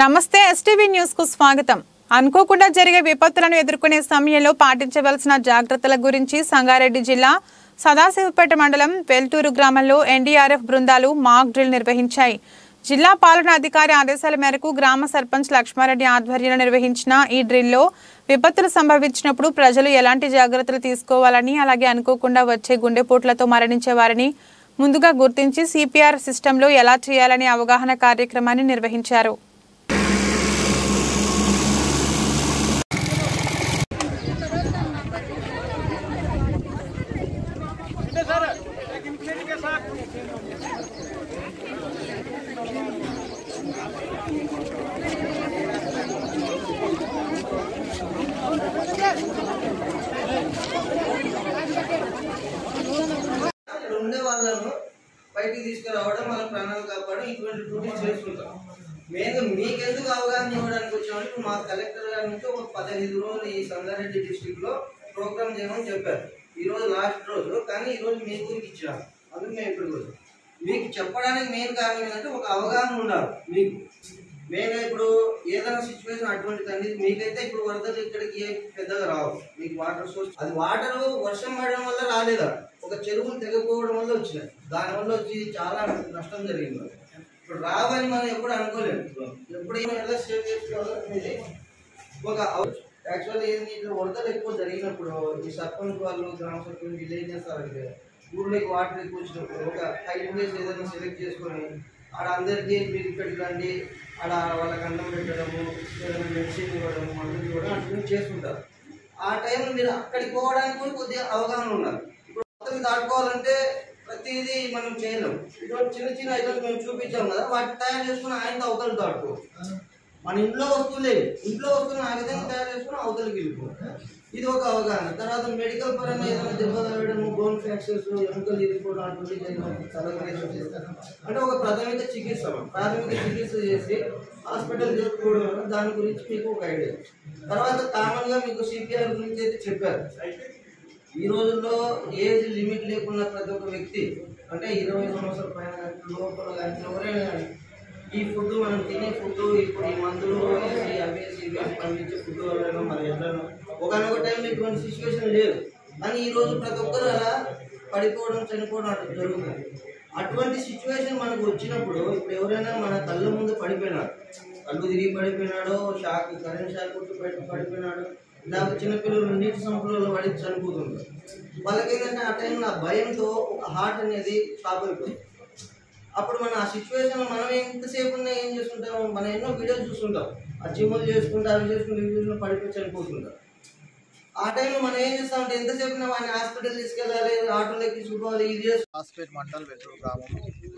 నమస్తే ఎస్టీవీ న్యూస్కు స్వాగతం. అనుకోకుండా జరిగే విపత్తులను ఎదుర్కొనే సమయంలో పాటించవలసిన జాగ్రత్తల గురించి సంగారెడ్డి జిల్లా సదాశివపేట మండలం వెల్టూరు గ్రామంలో ఎన్డీఆర్ఎఫ్ బృందాలు మాక్ డ్రిల్ నిర్వహించాయి. జిల్లా పాలనాధికారి ఆదేశాల మేరకు గ్రామ సర్పంచ్ లక్ష్మారెడ్డి ఆధ్వర్యంలో నిర్వహించిన ఈ డ్రిల్లో విపత్తులు సంభవించినప్పుడు ప్రజలు ఎలాంటి జాగ్రత్తలు తీసుకోవాలని అలాగే అనుకోకుండా వచ్చే గుండెపోట్లతో మరణించే వారిని ముందుగా గుర్తించి సిపిఆర్ సిస్టంలో ఎలా చేయాలనే అవగాహన కార్యక్రమాన్ని నిర్వహించారు అక్కడ ఉండే వాళ్ళను బయటికి తీసుకురావడం మన ప్రాణాలు కాపాడడం ఇటువంటి డ్యూటీస్ చేసుకుంటాం మేము మీకెందుకు అవగాహన ఇవ్వడానికి వచ్చామని ఇప్పుడు మా కలెక్టర్ గారి నుంచి ఒక పదహైదు రోజులు ఈ సంగారెడ్డి డిస్టిక్లో ప్రోగ్రామ్ చేయమని చెప్పారు. ఈ రోజు లాస్ట్ రోజు కానీ ఈ రోజు మీ గురించి ఇచ్చాము అందుకు మేము ఇప్పుడు మీకు చెప్పడానికి మెయిన్ కారణం ఏంటంటే ఒక అవగాహన ఉండాలి మీకు. మేము ఇప్పుడు ఏదైనా సిచ్యువేషన్ అటువంటిది అండి మీకైతే ఇప్పుడు వరదలు ఇక్కడికి పెద్దగా రావు. మీకు వాటర్ సోర్స్ అది వాటర్ వర్షం పడడం వల్ల రాలేదా? ఒక చెరువులు తెగపోవడం వల్ల వచ్చినాయి దానివల్ల వచ్చి చాలా నష్టం జరిగింది. ఇప్పుడు రావని మనం ఎప్పుడు అనుకోలేదు. ఎప్పుడు ఎలా సేవ్ చేసుకోవాలి అనేది ఒక యాక్చువల్ ఏంటి ఇట్లా వరదలు ఎక్కువ జరిగినప్పుడు ఈ సర్పంచ్ వాళ్ళు గ్రామ సర్పంచ్ విలేజెస్ వాళ్ళకి ఊళ్ళోకి వాటర్ ఎక్కువ వచ్చినప్పుడు ఒక ఫైవ్ మినిట్స్ ఏదైనా సెలెక్ట్ చేసుకొని ఆడ అందరికీ మీరు ఇక్కడికి రండి ఆడ వాళ్ళకి అన్నం పెట్టడము ఏదైనా మెడిసిన్ ఇవ్వడము మందులు ఇవ్వడం అటువంటి చేస్తుంటారు ఆ టైంలో మీరు అక్కడికి పోవడానికి కూడా కొద్దిగా అవగాహన ఉండాలి. ఇప్పుడు మొత్తం దాటుకోవాలంటే ప్రతిదీ మనం చేయలేం. ఇటువంటి చిన్న చిన్న ఐటమ్స్ మేము చూపించాం కదా వాటి తయారు చేసుకుని ఆయనతో అవతలు దాటుకోవచ్చు మన ఇంట్లో వస్తువులే ఇంట్లో వస్తువులు ఆ విధంగా తయారు చేసుకుని అవతలకి వెళ్ళిపోవాలి ఇది ఒక అవగాహన. తర్వాత మెడికల్ పరంగా ఏదైనా దెబ్బ తగలడము బోన్ ఫ్రాక్చర్స్ ఎముకలు ఇరిగిపోవడం అటువంటి చేస్తారు. అంటే ఒక ప్రాథమిక చికిత్స ప్రాథమిక చికిత్స చేసి హాస్పిటల్ చేసుకోవడం వల్ల దాని గురించి మీకు ఒక ఐడియా తర్వాత కామన్గా మీకు సిపిఆర్ గురించి అయితే చెప్పారు. ఈ రోజుల్లో ఏజ్ లిమిట్ లేకుండా ప్రతి ఒక్క వ్యక్తి అంటే ఇరవై సంవత్సరాల పైన లోపల కానీ ఎవరైనా కానీ ఈ ఫుడ్ మనం తినే ఫుడ్ ఇప్పుడు ఈ మందులు వేసి అవేసి ఇవేసి పండించే ఫుడ్ వల్ల మరి ఎట్లనో. ఒకనొక టైంలో ఇటువంటి సిచ్యువేషన్ లేదు. కానీ ఈరోజు ప్రతి ఒక్కరు అలా పడిపోవడం చనిపోవడం అట్లా జరుగుతుంది. అటువంటి సిచ్యువేషన్ మనకు వచ్చినప్పుడు ఇప్పుడు ఎవరైనా మన కళ్ళ ముందు పడిపోయినాడు కళ్ళు తిరిగి పడిపోయినాడో షాక్ కరెంట్ షాక్ కొట్టి పడిపోయినాడు లేకపోతే చిన్నపిల్లలు నీటి సంపులలో పడి చనిపోతుంటారు వాళ్ళకి ఏంటంటే ఆ టైంలో భయంతో ఒక హార్ట్ అనేది స్టాప్ అయిపోతుంది అప్పుడు మన ఆ సిచ్యువేషన్లో మనం ఎంతసేపు ఉన్నా ఏం చేస్తుంటాం మనం ఎన్నో వీడియోస్ చూస్తుంటాం. ఆ జిమ్ములు చేసుకుంటూ అవి చేసుకుంటూ ఇవి చేసుకుంటూ పడిపోయి చనిపోతుంటాం. ఆ టైంలో మనం ఏం చేస్తామంటే ఎంతసేపు ఉన్నా వాడిని హాస్పిటల్ తీసుకెళ్ళాలి ఆటోలో చూడాలి ఇది హాస్పిటల్ మండల్ వెంటూరు గ్రామం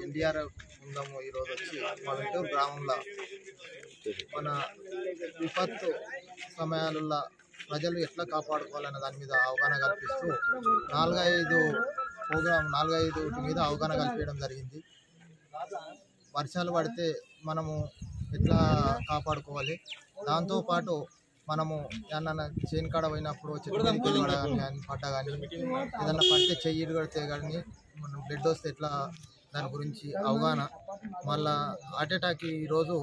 ఎన్టీఆర్ ఉందాము ఈరోజు వచ్చి మా వెంటూరు గ్రామంలో మన విపత్తు సమయాలలో ప్రజలు ఎట్లా కాపాడుకోవాలనే దాని మీద అవగాహన కల్పిస్తూ నాలుగైదు ప్రోగ్రాం నాలుగైదు మీద అవగాహన కల్పించడం జరిగింది. వర్షాలు పడితే మనము ఎట్లా కాపాడుకోవాలి? దాంతోపాటు మనము ఏమన్నా చేను కాడ పోయినప్పుడు చెట్టు కానీ పడ్డా కానీ ఏదన్నా పడితే చెయ్యి కడితే కానీ మనం బ్లడ్ వస్తే ఎట్లా? దాని గురించి అవగాహన. మళ్ళా హార్ట్ అటాక్ ఈరోజు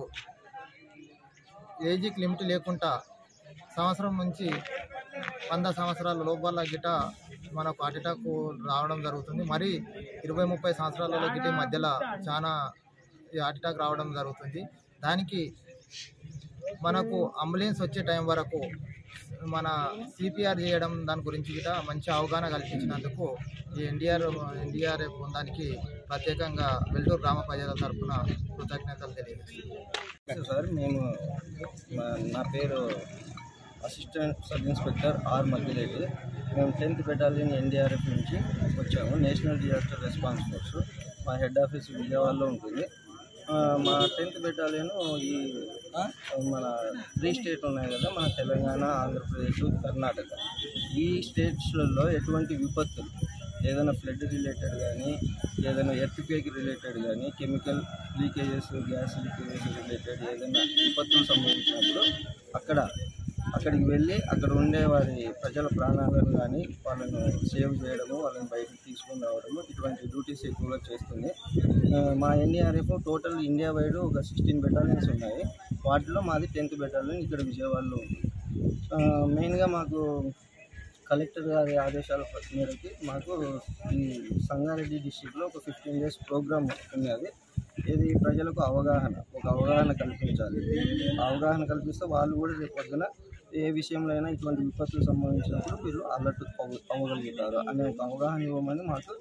ఏజ్కి లిమిట్ లేకుండా సంవత్సరం నుంచి వంద సంవత్సరాల లోపల గిట మనకు హార్ట్ అటాక్ రావడం జరుగుతుంది. మరి ఇరవై ముప్పై సంవత్సరాలలో ఈ మధ్యలో చాలా ఈ హార్ట్ అటాక్ రావడం జరుగుతుంది. దానికి మనకు అంబులెన్స్ వచ్చే టైం వరకు మన సిపిఆర్ చేయడం దాని గురించి గిట మంచి అవగాహన కల్పించినందుకు ఈ ఎన్డీఆర్ ఎన్డీఆర్ఎఫ్ బృందానికి ప్రత్యేకంగా వెల్టూరు గ్రామ ప్రజల తరఫున కృతజ్ఞతలు తెలియజేస్తాను సార్ నేను నా పేరు assistant sub inspector R Maggileti. మేము టెన్త్ బెటాలియన్ ఎన్డీఆర్ఎఫ్ నుంచి వచ్చాము నేషనల్ డిజాస్టర్ రెస్పాన్స్ ఫోర్స్. మా హెడ్ ఆఫీస్ విజయవాడలో ఉంటుంది. మా టెన్త్ బెటాలియన్ ఈ మన త్రీ స్టేట్ ఉన్నాయి కదా మన తెలంగాణ ఆంధ్రప్రదేశ్ కర్ణాటక. ఈ స్టేట్స్లలో ఎటువంటి విపత్తులు ఏదైనా ఫ్లడ్ రిలేటెడ్ కానీ ఏదైనా ఎర్త్క్వేక్ రిలేటెడ్ కానీ chemical leakages gas leakages related ఏదైనా విపత్తులు సంభవించినప్పుడు అక్కడ అక్కడికి వెళ్ళి అక్కడ ఉండే వారి ప్రజల ప్రాణాలను కానీ వాళ్ళను సేవ్ చేయడము వాళ్ళని బయటకు తీసుకుని రావడము ఇటువంటి డ్యూటీస్ ఎక్కువగా చేస్తుంది. మా ఎన్డీఆర్ఎఫ్ టోటల్ ఇండియా వైడ్ ఒక సిక్స్టీన్ బెటాలియన్స్ ఉన్నాయి. వాటిలో మాది టెన్త్ బెటాలియన్ ఇక్కడ విజయవాడలో ఉంది. మెయిన్గా మాకు కలెక్టర్ గారి ఆదేశాల మేరకి మాకు ఈ సంగారెడ్డి డిస్టిక్లో ఒక ఫిఫ్టీన్ డేస్ ప్రోగ్రామ్ ఉన్నది ఇది ప్రజలకు అవగాహన ఒక అవగాహన కల్పించాలి. అవగాహన కల్పిస్తే వాళ్ళు కూడా రేపు పొద్దున ఏ విషయంలో అయినా ఇటువంటి విపత్తులు సంబంధించినప్పుడు వీళ్ళు అలర్ట్ అవ్వగలుగుతారు. అనే ఒక అవగాహన ఇవ్వమని మాకు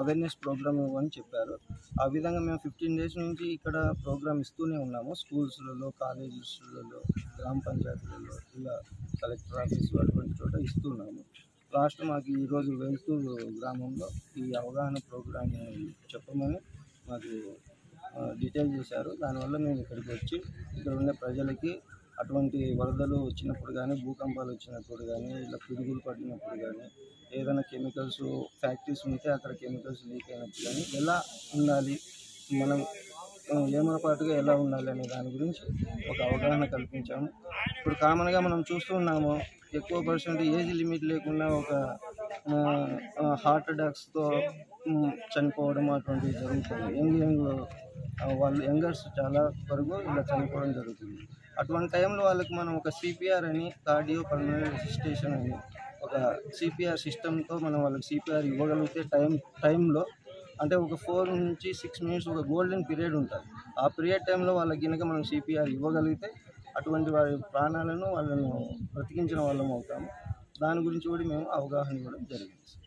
అవేర్నెస్ ప్రోగ్రామ్ ఇవ్వమని చెప్పారు. ఆ విధంగా మేము ఫిఫ్టీన్ డేస్ నుంచి ఇక్కడ ప్రోగ్రామ్ ఇస్తూనే ఉన్నాము. స్కూల్స్లలో కాలేజెస్లలో గ్రామ పంచాయతీలలో ఇలా కలెక్టర్ ఆఫీస్ అటువంటి చోట ఇస్తున్నాము లాస్ట్ మాకు ఈరోజు వెల్తూరు గ్రామంలో ఈ అవగాహన ప్రోగ్రామ్ చెప్పమని మాకు డీటెయిల్ చేశారు. దానివల్ల మేము ఇక్కడికి వచ్చి ఇక్కడ ఉన్న ప్రజలకి అటువంటి వరదలు వచ్చినప్పుడు కానీ భూకంపాలు వచ్చినప్పుడు కానీ ఇలా పిడుగులు పడినప్పుడు కానీ ఏదైనా కెమికల్స్ ఫ్యాక్టరీస్ ఉంటే అక్కడ కెమికల్స్ లీక్ అయినప్పుడు కానీ ఎలా ఉండాలి? మనం ఆ, ఏమరపాటుగా ఎలా ఉండాలి అనే దాని గురించి ఒక అవగాహన కల్పించాము. ఇప్పుడు కామన్గా మనం చూస్తూ ఉన్నాము ఎక్కువ పర్సెంట్ ఏజ్ లిమిట్ లేకుండా ఒక హార్ట్ అటాక్స్తో చనిపోవడం అటువంటివి జరుగుతుంది యంగ్ యంగ్ వాళ్ళు యంగర్స్ చాలా వరకు ఇలా చనిపోవడం జరుగుతుంది. అటువంటి టైంలో వాళ్ళకి మనం ఒక సిపిఆర్ అని కార్డియో పల్మనరీ రెసిస్టేషన్ అని ఒక సిపిఆర్ సిస్టంతో మనం వాళ్ళకి సిపిఆర్ ఇవ్వగలిగితే టైం టైంలో అంటే ఒక ఫోర్ నుంచి సిక్స్ మినిట్స్ ఒక గోల్డెన్ పీరియడ్ ఉంటుంది. ఆ పీరియడ్ టైంలో వాళ్ళకి కనుక మనం సిపిఆర్ ఇవ్వగలిగితే అటువంటి వారి ప్రాణాలను వాళ్ళను బ్రతికించిన వాళ్ళం అవుతాము. దాని గురించి కూడా మేము అవగాహన ఇవ్వడం జరిగింది.